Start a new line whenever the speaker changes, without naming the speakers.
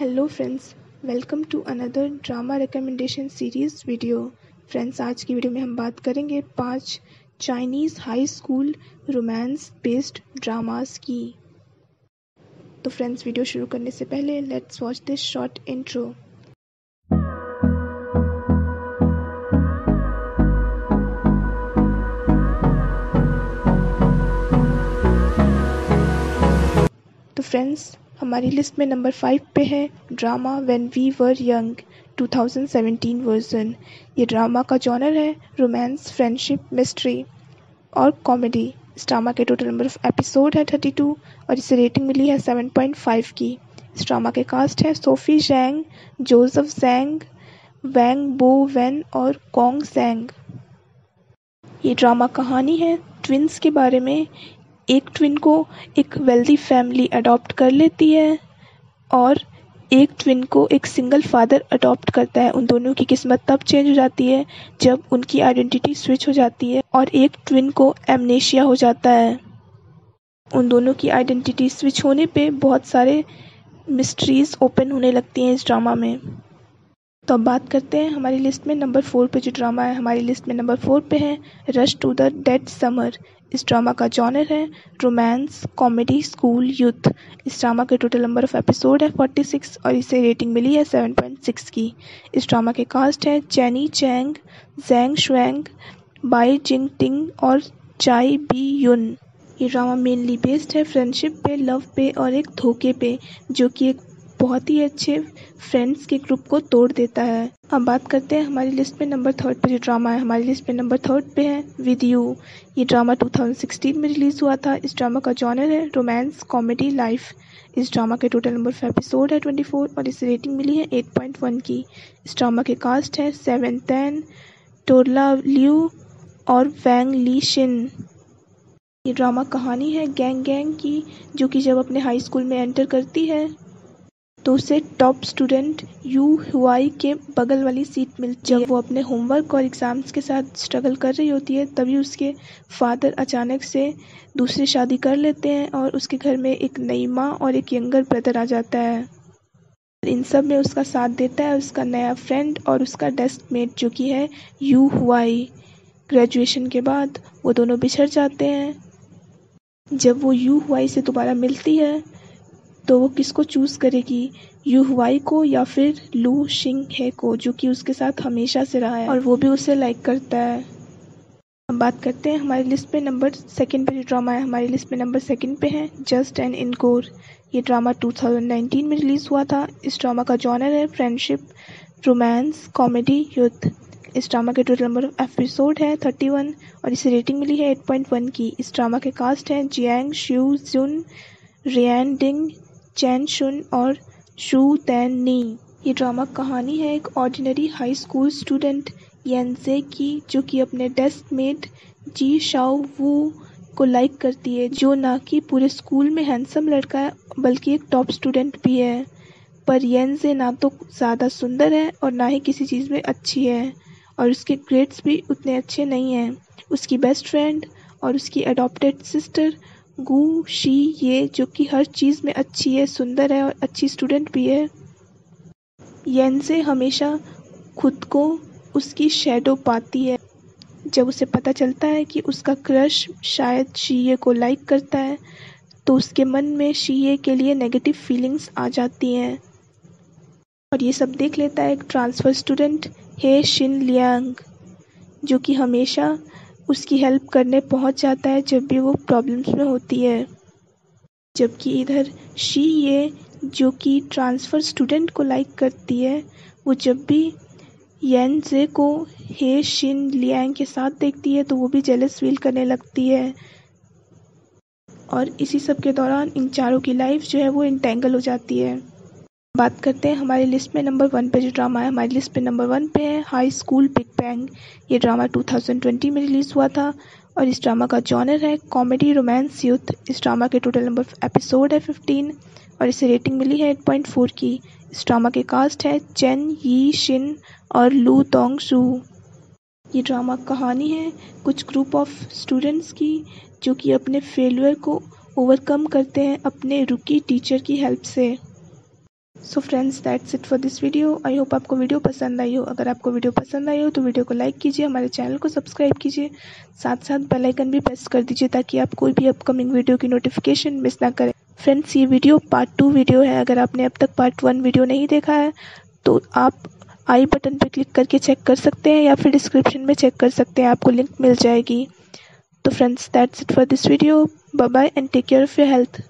Hello friends welcome to another drama recommendation series video friends आज की video में हम बात करेंगे पाँच Chinese high school romance based dramas की। तो फ्रेंड्स वीडियो शुरू करने से पहले let's watch this short intro friends हमारी लिस्ट में नंबर फाइव पे है drama when we were young 2017 version ये ड्रामा का जॉनर है रोमांस फ्रेंडशिप मिस्ट्री और कॉमेडी इस ड्रामा के टोटल नंबर ऑफ़ एपिसोड है 32 और इसे रेटिंग मिली है 7.5 की. इस ड्रामा के कास्ट है Sophie Zhang Joseph Zhang Wang Bo Wen और कॉन्ग जैंग ये ड्रामा कहानी है ट्विंस के बारे में. एक ट्विन को एक वेल्दी फैमिली अडॉप्ट कर लेती है और एक ट्विन को एक सिंगल फादर अडॉप्ट करता है। उन दोनों की किस्मत तब चेंज हो जाती है जब उनकी आइडेंटिटी स्विच हो जाती है और एक ट्विन को एमनेशिया हो जाता है। उन दोनों की आइडेंटिटी स्विच होने पे बहुत सारे मिस्ट्रीज ओपन होने लगती हैं इस ड्रामा में। तो अब बात करते हैं हमारी लिस्ट में नंबर फोर पे जो ड्रामा है, हमारी लिस्ट में नंबर फोर पे है rush to the dead summer इस ड्रामा का जॉनर है रोमांस, कॉमेडी, स्कूल यूथ इस ड्रामा के टोटल नंबर ऑफ़ एपिसोड है 46 और इसे रेटिंग मिली है 7.6 की। इस ड्रामा के कास्ट है चैनी चैंग जैंग शुएंग बाई जिंग टिंग और चाई बी युन ये ड्रामा मेनली बेस्ड है फ्रेंडशिप पे लव पे और एक धोखे पे, जो कि एक बहुत ही अच्छे फ्रेंड्स के ग्रुप को तोड़ देता है। अब बात करते हैं हमारी लिस्ट में नंबर थर्ड पे जो ड्रामा है। हमारी लिस्ट में नंबर थर्ड पे है विद यू ये ड्रामा 2016 में रिलीज़ हुआ था। इस ड्रामा का जॉनर है रोमांस कॉमेडी लाइफ इस ड्रामा के टोटल नंबर ऑफ़ एपिसोड है 24 और इसे रेटिंग मिली है 8.1 की। इस ड्रामा के कास्ट है सेवन तैन टोरला लियू और वैंग ली शिन ये ड्रामा कहानी है गैंग गैंग की, जो कि जब अपने हाई स्कूल में एंटर करती है तो उसे टॉप स्टूडेंट यू हुआई के बगल वाली सीट मिलती है। जब वो अपने होमवर्क और एग्ज़ाम्स के साथ स्ट्रगल कर रही होती है, तभी उसके फादर अचानक से दूसरी शादी कर लेते हैं और उसके घर में एक नई माँ और एक यंगर ब्रदर आ जाता है। इन सब में उसका साथ देता है उसका नया फ्रेंड और उसका डेस्क मेट जो कि है यू हुआई ग्रेजुएशन के बाद वो दोनों बिछड़ जाते हैं। जब वो यू हुआई से दोबारा मिलती है तो वो किसको चूज़ करेगी? यू हुआई को या फिर लू शिंग हे को, जो कि उसके साथ हमेशा से रहा है और वो भी उसे लाइक करता है। हम बात करते हैं, हमारी लिस्ट पे नंबर सेकंड पे जो ड्रामा है, हमारी लिस्ट में नंबर सेकंड पे है जस्ट एंड इनकोर ये ड्रामा 2019 में रिलीज़ हुआ था। इस ड्रामा का जॉनर है फ्रेंडशिप रोमांस कॉमेडी युद्ध। इस ड्रामा के टोटल नंबर ऑफ़ एपिसोड है 31 और इसे रेटिंग मिली है 8.1 की। इस ड्रामा के कास्ट हैं जियांग श्यू जुन रियान डिंग चैन शुन और शू तैन नी। ये ड्रामा कहानी है एक ऑर्डिनरी हाई स्कूल स्टूडेंट येनजे की, जो कि अपने desk mate Ji Xiao Wu को लाइक करती है, जो ना कि पूरे स्कूल में हैंडसम लड़का है, बल्कि एक टॉप स्टूडेंट भी है। पर येनजे ना तो ज़्यादा सुंदर है और ना ही किसी चीज़ में अच्छी है, और उसके ग्रेड्स भी उतने अच्छे नहीं हैं। उसकी बेस्ट फ्रेंड और उसकी अडॉप्टेड सिस्टर गु, शी, ये, जो कि हर चीज़ में अच्छी है, सुंदर है और अच्छी स्टूडेंट भी है। येन से हमेशा खुद को उसकी शेडो पाती है। जब उसे पता चलता है कि उसका क्रश शायद शीये को लाइक करता है तो उसके मन में शीये के लिए नेगेटिव फीलिंग्स आ जाती हैं। और ये सब देख लेता है एक transfer student He Xin Liang जो कि हमेशा उसकी हेल्प करने पहुँच जाता है जब भी वो प्रॉब्लम्स में होती है। जबकि इधर शी ये, जो कि ट्रांसफ़र स्टूडेंट को लाइक करती है, वो जब भी येन जे को हे शिन लियांग के साथ देखती है तो वो भी जेलस फील करने लगती है। और इसी सब के दौरान इन चारों की लाइफ जो है वो इंटेंगल हो जाती है। बात करते हैं। हमारी लिस्ट में नंबर वन पे जो ड्रामा है, हमारी लिस्ट पे नंबर वन पे है, हाई स्कूल बिग बैंग। ये ड्रामा 2020 में रिलीज़ हुआ था और इस ड्रामा का जॉनर है कॉमेडी रोमांस यूथ इस ड्रामा के टोटल नंबर एपिसोड है 15 और इसे रेटिंग मिली है 8.4 की। इस ड्रामा के कास्ट है चेन, यी, शिन और लू तोंग शू ये ड्रामा कहानी है कुछ ग्रुप ऑफ़ स्टूडेंट्स की जो कि अपने फेलियर को ओवरकम करते हैं अपने रुकी टीचर की हेल्प से। So friends that's it for this video I hope आपको वीडियो पसंद आई हो। अगर आपको वीडियो पसंद आई हो तो वीडियो को लाइक कीजिए, हमारे चैनल को सब्सक्राइब कीजिए। साथ साथ बेल आइकन भी प्रेस कर दीजिए ताकि आप कोई भी अपकमिंग वीडियो की नोटिफिकेशन मिस ना करें। फ्रेंड्स ये वीडियो पार्ट टू वीडियो है। अगर आपने अब तक पार्ट वन वीडियो नहीं देखा है तो आप आई बटन पर क्लिक करके चेक कर सकते हैं या फिर डिस्क्रिप्शन में चेक कर सकते हैं। आपको लिंक मिल जाएगी। तो friends that's it for this video bye bye and take care of your health